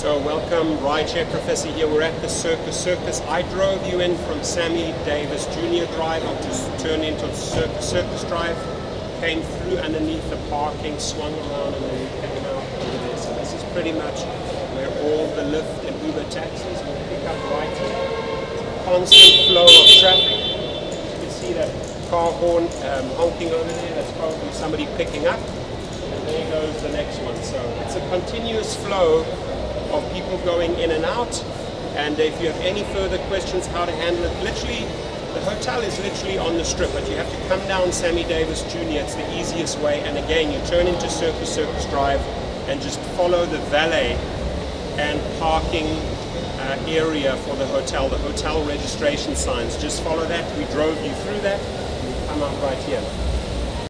So welcome, Rideshare Professor here. We're at the Circus Circus. I drove you in from Sammy Davis Junior Drive up to turn into Circus Circus Drive. Came through underneath the parking, swung around, and then came out over there. So this is pretty much where all the Lyft and Uber taxis will pick up right here. Constant flow of traffic. You can see that car horn um, honking over there. That's probably somebody picking up. And there goes the next one. So it's a continuous flow of people going in and out. And if you have any further questions how to handle it, literally, the hotel is literally on the strip, but you have to come down Sammy Davis Jr. It's the easiest way. And again, you turn into Circus Circus Drive and just follow the valet and parking uh, area for the hotel, the hotel registration signs. Just follow that. We drove you through that. You come out right here.